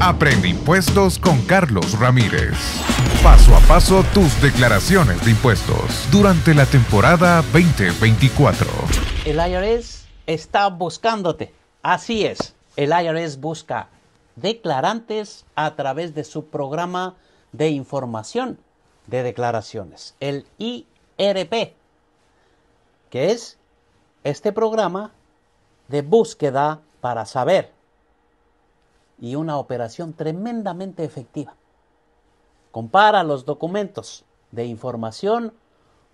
Aprende impuestos con Carlos Ramírez. Paso a paso tus declaraciones de impuestos durante la temporada 2024. El IRS está buscándote. Así es. El IRS busca declarantes a través de su programa de información de declaraciones, el IRP, que es este programa de búsqueda para saber y una operación tremendamente efectiva. Compara los documentos de información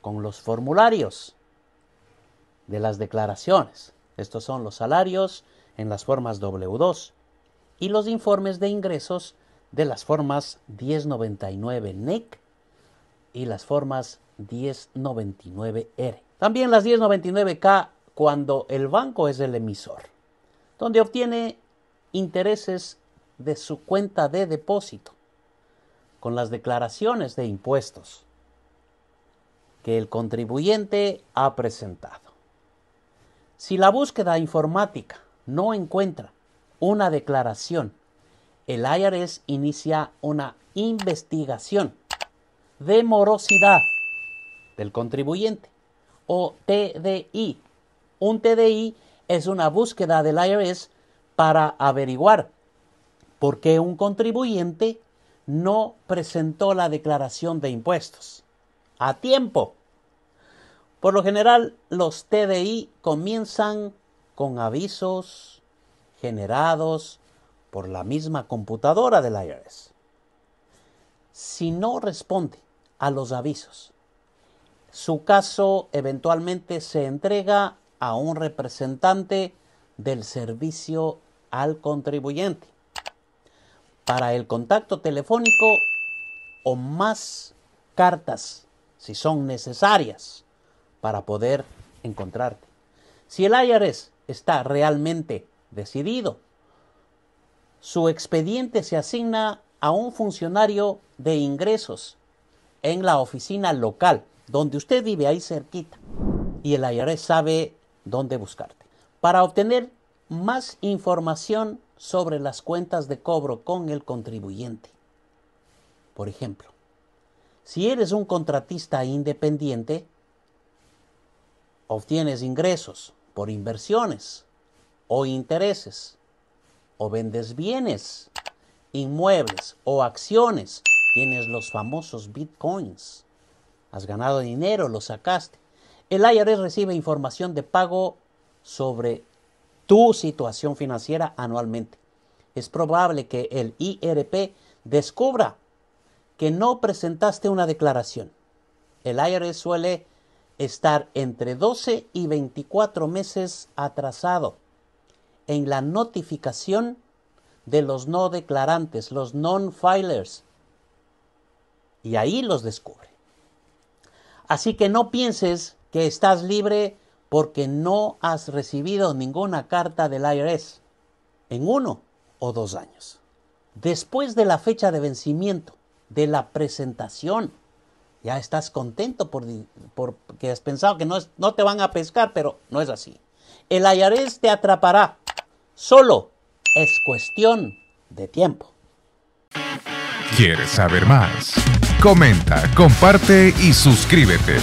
con los formularios de las declaraciones. Estos son los salarios en las formas W2 y los informes de ingresos de las formas 1099 NEC y las formas 1099R. También las 1099K cuando el banco es el emisor, donde obtiene intereses de su cuenta de depósito con las declaraciones de impuestos que el contribuyente ha presentado. Si la búsqueda informática no encuentra una declaración, el IRS inicia una investigación de morosidad del contribuyente o TDI. Un TDI es una búsqueda del IRS para averiguar por qué un contribuyente no presentó la declaración de impuestos a tiempo. Por lo general, los TDI comienzan con avisos generados por la misma computadora del IRS. Si no responde a los avisos, su caso eventualmente se entrega a un representante del servicio al contribuyente para el contacto telefónico o más cartas si son necesarias para poder encontrarte. Si el IRS está realmente decidido, su expediente se asigna a un funcionario de ingresos en la oficina local, donde usted vive ahí cerquita, y el IRS sabe dónde buscarte. Para obtener más información sobre las cuentas de cobro con el contribuyente. Por ejemplo, si eres un contratista independiente, obtienes ingresos por inversiones o intereses, o vendes bienes, inmuebles o acciones, tienes los famosos bitcoins, has ganado dinero, lo sacaste. El IRS recibe información de pago sobre tu situación financiera anualmente. Es probable que el IRP descubra que no presentaste una declaración. El IRS suele estar entre 12 y 24 meses atrasado en la notificación de los no declarantes, los non-filers. Y ahí los descubre. Así que no pienses que estás libre porque no has recibido ninguna carta del IRS en uno o dos años. Después de la fecha de vencimiento de la presentación, ya estás contento por, porque has pensado que no, no te van a pescar, pero no es así. El IRS te atrapará. Solo es cuestión de tiempo. ¿Quieres saber más? Comenta, comparte y suscríbete.